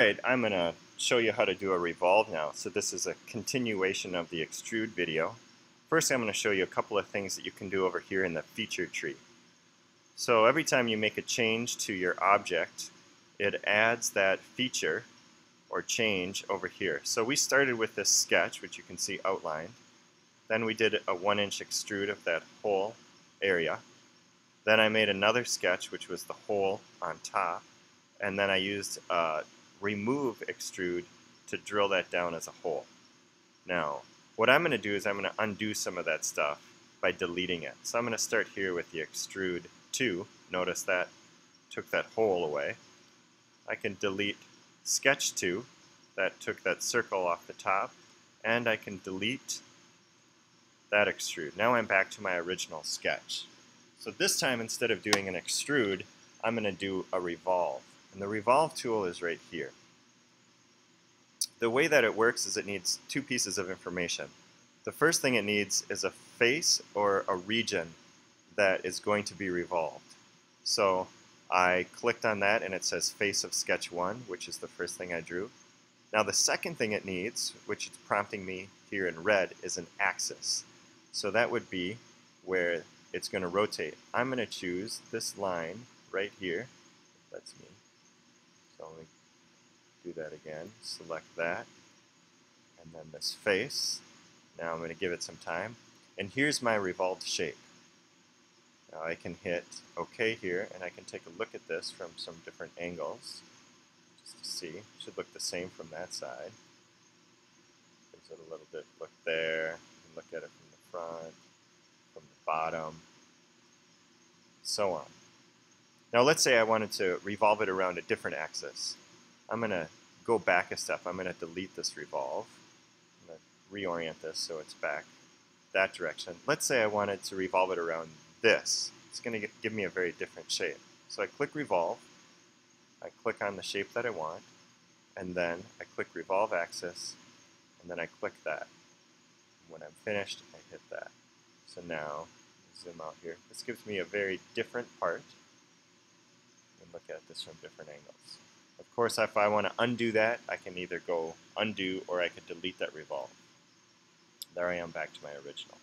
Alright, I'm going to show you how to do a revolve now. So this is a continuation of the extrude video. First I'm going to show you a couple of things that you can do over here in the feature tree. So every time you make a change to your object, it adds that feature or change over here. So we started with this sketch, which you can see outlined. Then we did a one inch extrude of that whole area. Then I made another sketch, which was the hole on top. And then I used uh, remove extrude to drill that down as a hole. Now, what I'm going to do is I'm going to undo some of that stuff by deleting it. So I'm going to start here with the extrude 2. Notice that took that hole away. I can delete sketch 2. That took that circle off the top. And I can delete that extrude. Now I'm back to my original sketch. So this time, instead of doing an extrude, I'm going to do a revolve. And the revolve tool is right here. The way that it works is it needs two pieces of information. The first thing it needs is a face or a region that is going to be revolved. So I clicked on that and it says face of sketch 1, which is the first thing I drew. Now the second thing it needs, which is prompting me here in red, is an axis. So that would be where it's going to rotate. I'm going to choose this line right here. That's me. Do that again. Select that. And then this face. Now I'm going to give it some time. And here's my revolved shape. Now I can hit OK here, and I can take a look at this from some different angles, just to see. It should look the same from that side. Gives it a little bit look there. You can look at it from the front, from the bottom, so on. Now let's say I wanted to revolve it around a different axis. I'm going to go back a step. I'm going to delete this revolve. I'm going to reorient this so it's back that direction. Let's say I wanted to revolve it around this. It's going to give me a very different shape. So I click revolve. I click on the shape that I want. And then I click revolve axis. And then I click that. When I'm finished, I hit that. So now, zoom out here. This gives me a very different part and look at this from different angles. Of course, if I want to undo that, I can either go undo or I could delete that revolve. There I am back to my original.